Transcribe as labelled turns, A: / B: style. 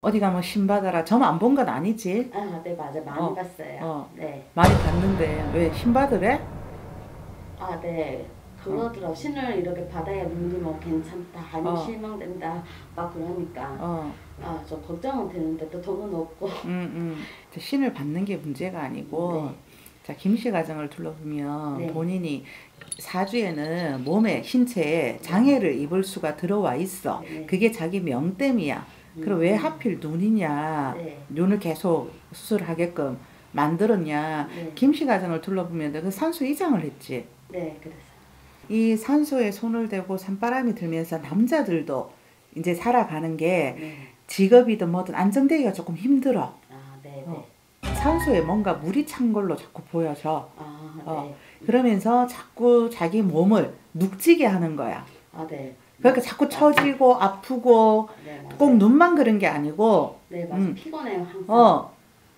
A: 어디 가면 신 받아라. 점 안 본 건 아니지.
B: 아, 네, 맞아. 많이
A: 어,
B: 봤어요.
A: 어.
B: 네.
A: 많이 봤는데 왜 신 받으래?
B: 아, 네. 그러더라고. 신을 이렇게 받아야 눈이 뭐 괜찮다. 아니면
A: 어.
B: 실망된다. 막 그러니까.
A: 어,
B: 아, 저 걱정은 되는데 또 돈은 없고.
A: 음, 음. 자, 신을 받는 게 문제가 아니고,
B: 네.
A: 자 김씨 가정을 둘러보면
B: 네.
A: 본인이 사주에는 몸에 신체에 장애를 입을 수가 들어와 있어.
B: 네.
A: 그게 자기 명땜이야. 그럼 왜
B: 음.
A: 하필 눈이냐?
B: 네.
A: 눈을 계속 수술하게끔 만들었냐?
B: 네.
A: 김씨 가정을 둘러보면 그 산소 이장을 했지.
B: 네, 그래서.
A: 이 산소에 손을 대고 산바람이 들면서 남자들도 이제 살아가는 게
B: 네.
A: 직업이든 뭐든 안정되기가 조금 힘들어.
B: 아, 네, 네.
A: 어. 산소에 뭔가 물이 찬 걸로 자꾸 보여져.
B: 아, 네.
A: 어. 그러면서 자꾸 자기 몸을 눅지게 하는 거야.
B: 아, 네.
A: 그러니까 자꾸 처지고 아프고
B: 네.
A: 꼭 눈만 그런 게 아니고
B: 네, 맞아 요.
A: 음.
B: 피곤해요, 항상.
A: 어